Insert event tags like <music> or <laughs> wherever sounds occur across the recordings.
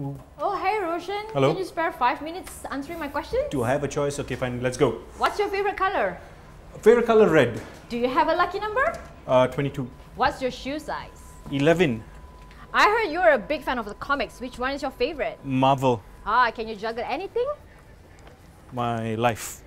Oh, hey Roshan. Hello. Can you spare five minutes answering my question? Do I have a choice? Okay, fine, let's go. What's your favorite color? Favorite color red. Do you have a lucky number? Uh, 22. What's your shoe size? 11. I heard you're a big fan of the comics. Which one is your favorite? Marvel. Ah, can you juggle anything? My life.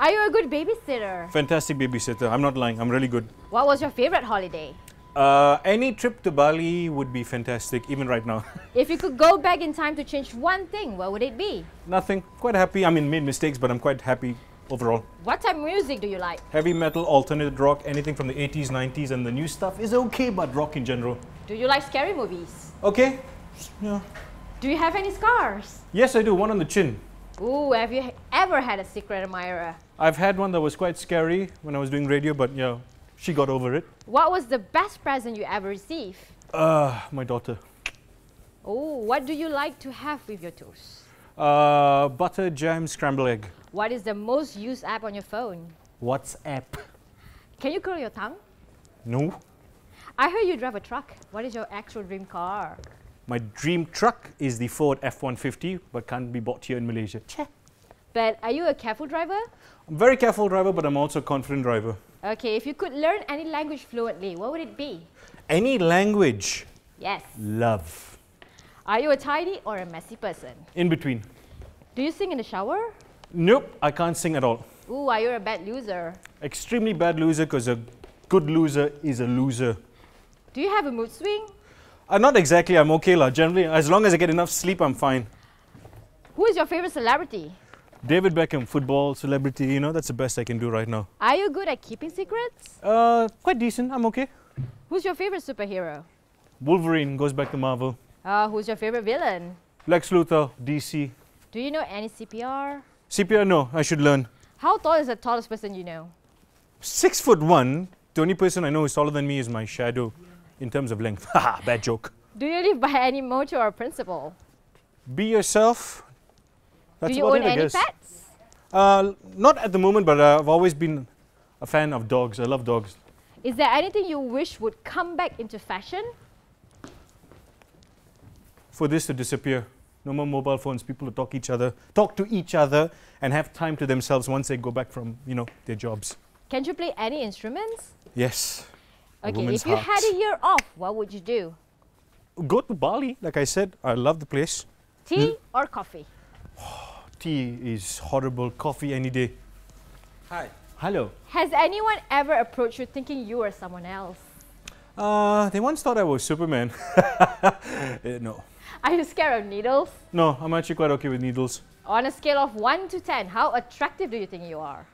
Are you a good babysitter? Fantastic babysitter. I'm not lying. I'm really good. What was your favorite holiday? Uh, any trip to Bali would be fantastic, even right now. <laughs> If you could go back in time to change one thing, what would it be? Nothing. Quite happy. I mean, made mistakes, but I'm quite happy overall. What type of music do you like? Heavy metal, alternative rock, anything from the 80s, 90s, and the new stuff is okay, but rock in general. Do you like scary movies? Okay. Yeah. Do you have any scars? Yes, I do. One on the chin. Ooh, have you ever had a secret admirer? I've had one that was quite scary when I was doing radio, but yeah, she got over it. What was the best present you ever received? Uh, my daughter. Oh, what do you like to have with your toast? Uh, butter jam scrambled egg. What is the most used app on your phone? WhatsApp. Can you curl your tongue? No. I heard you drive a truck. What is your actual dream car? My dream truck is the Ford F-150, but can't be bought here in Malaysia. Cheh. But are you a careful driver? I'm a very careful driver, but I'm also a confident driver. Okay, if you could learn any language fluently, what would it be? Any language, Yes. love. Are you a tidy or a messy person? In between. Do you sing in the shower? Nope, I can't sing at all. Ooh, are you a bad loser? Extremely bad loser because a good loser is a loser. Do you have a mood swing? Uh, not exactly, I'm okay lah. Generally, as long as I get enough sleep, I'm fine. Who is your favorite celebrity? David Beckham, football celebrity, you know, that's the best I can do right now. Are you good at keeping secrets? Uh, quite decent, I'm okay. Who's your favorite superhero? Wolverine goes back to Marvel. Uh, who's your favorite villain? Lex Luthor, DC. Do you know any CPR? CPR, no, I should learn. How tall is the tallest person you know? Six foot one, the only person I know who's taller than me is my shadow in terms of length. <laughs> Haha, bad joke. Do you live by any motto or principle? Be yourself. That's Do you own it, any pets? Uh, not at the moment, but uh, I've always been a fan of dogs. I love dogs. Is there anything you wish would come back into fashion? For this to disappear, no more mobile phones. People to talk each other, talk to each other, and have time to themselves once they go back from you know their jobs. Can you play any instruments? Yes. Okay, if you had a year off, what would you do? Go to Bali, like I said. I love the place. Tea or coffee? <sighs> Tea is horrible. Coffee any day. Hi. Hello. Has anyone ever approached you thinking you were someone else? Uh, they once thought I was Superman. <laughs> Eh, no. Are you scared of needles? No, I'm actually quite okay with needles. On a scale of 1 to 10, how attractive do you think you are?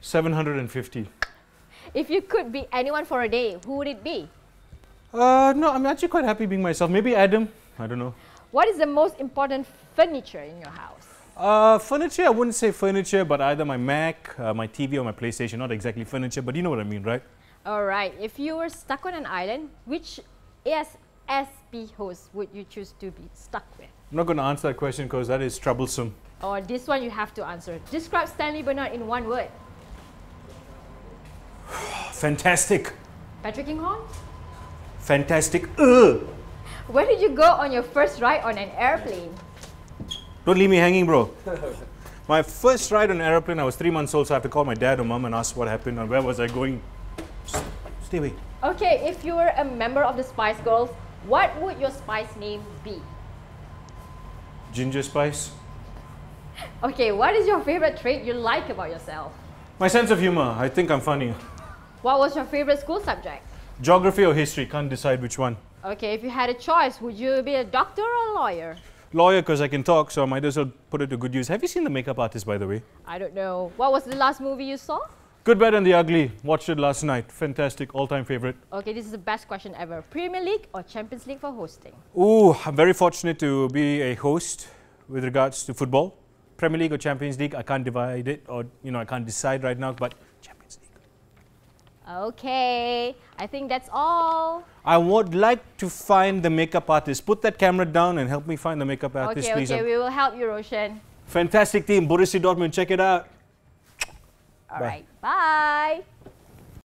750. If you could be anyone for a day, who would it be? Uh, no, I'm actually quite happy being myself. Maybe Adam. I don't know. What is the most important furniture in your house? Uh, furniture, I wouldn't say furniture, but either my Mac, uh, my TV, or my PlayStation. Not exactly furniture, but you know what I mean, right? Alright, if you were stuck on an island, which ASSP host would you choose to be stuck with? I'm not going to answer that question because that is troublesome. Or this one you have to answer. Describe Stanley Bernard in one word. <sighs> Fantastic. Patrick Kinghorn? Fantastic. Where did you go on your first ride on an airplane? Don't leave me hanging, bro. my first ride on an aeroplane, I was three months old, so I have to call my dad or mom and ask what happened and where was I going. S- Stay away. Okay, if you were a member of the Spice Girls, what would your spice name be? Ginger spice. Okay, what is your favorite trait you like about yourself? My sense of humor. I think I'm funny. What was your favorite school subject? Geography or history, can't decide which one. Okay, if you had a choice, would you be a doctor or a lawyer? Lawyer, because I can talk, so I might as well put it to good use. Have you seen The Makeup Artist, by the way? I don't know. What was the last movie you saw? Good, Bad, and the Ugly. Watched it last night. Fantastic, all time favorite. Okay, this is the best question ever. Premier League or Champions League for hosting? Ooh, I'm very fortunate to be a host with regards to football. Premier League or Champions League, I can't divide it, or you know, I can't decide right now, but. Okay, I think that's all. I would like to find the makeup artist. Put that camera down and help me find the makeup artist, Okay, please. okay, we will help you, Roshan. Fantastic team, Borussia Dortmund. Check it out. All Bye. right, bye.